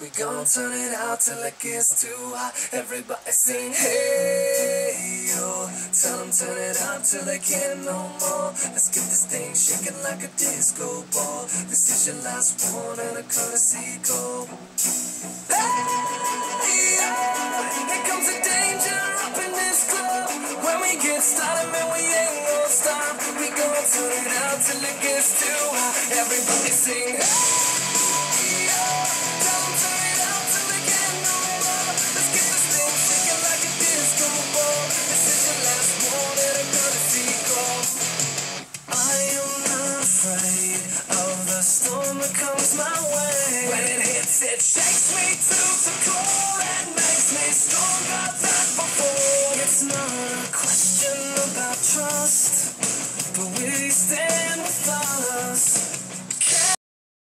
We gon' turn it out till it gets too hot. Everybody sing hey yo. Tell 'em turn it up till they can't no more. Let's get this thing shaking like a disco ball. This is your last one and a courtesy call. Hey yo, here comes the danger up in this club. When we get started, man, we ain't gonna stop. We gon' turn it out till it gets too hot. Everybody sing hey afraid of the storm that comes my way. When it hits, it shakes me to the core and makes me stronger than before. It's not a question about trust, but will you stay?